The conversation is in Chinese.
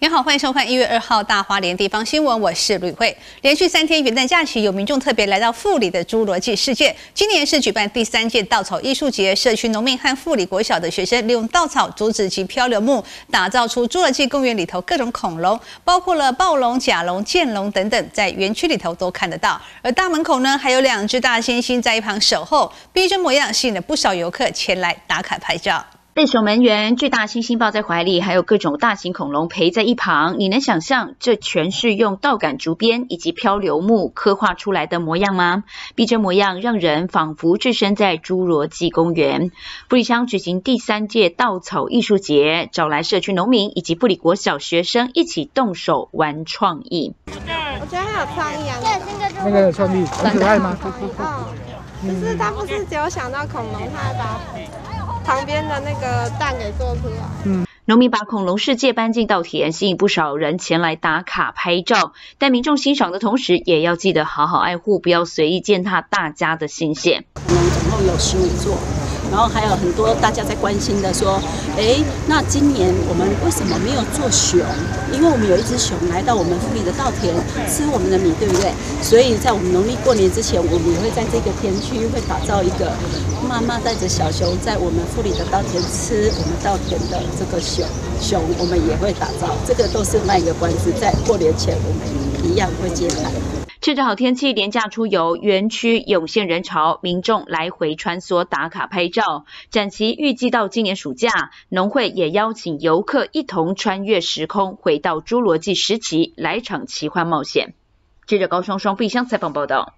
你好，欢迎收看一月二号大花莲地方新闻，我是吕慧。连续三天元旦假期，有民众特别来到富里的侏罗纪世界。今年是举办第三届稻草艺术节，社区农民和富里国小的学生利用稻草、竹子及漂流木，打造出侏罗纪公园里头各种恐龙，包括了暴龙、甲龙、剑龙等等，在园区里头都看得到。而大门口呢，还有两只大猩猩在一旁守候，逼真模样吸引了不少游客前来打卡拍照。被守门员、巨大猩猩抱在怀里，还有各种大型恐龙陪在一旁，你能想象这全是用稻杆竹编以及漂流木刻画出来的模样吗？逼真模样让人仿佛置身在侏罗纪公园。布里乡举行第三届稻草艺术节，找来社区农民以及布里国小学生一起动手玩创意。我觉得很有创意啊！对那个创意很可爱吗？嗯，可是他不是只有想到恐龙，他还把。旁边的那个蛋给做出来。嗯，农民把恐龙世界搬进稻田，吸引不少人前来打卡拍照。但民众欣赏的同时，也要记得好好爱护，不要随意践踏大家的心血。恐龙总共有十五座。然后还有很多大家在关心的说，哎，那今年我们为什么没有做熊？因为我们有一只熊来到我们富里的稻田吃我们的米，对不对？所以在我们农历过年之前，我们也会在这个田区会打造一个妈妈带着小熊在我们富里的稻田吃我们稻田的这个熊熊，我们也会打造。这个都是卖一个关子，在过年前我们一样会接待。趁着好天气，廉价出游，园区涌现人潮，民众来回穿梭打卡拍照。展期预计到今年暑假，农会也邀请游客一同穿越时空，回到侏罗纪时期，来场奇幻冒险。记者高双双、飞香采访报道。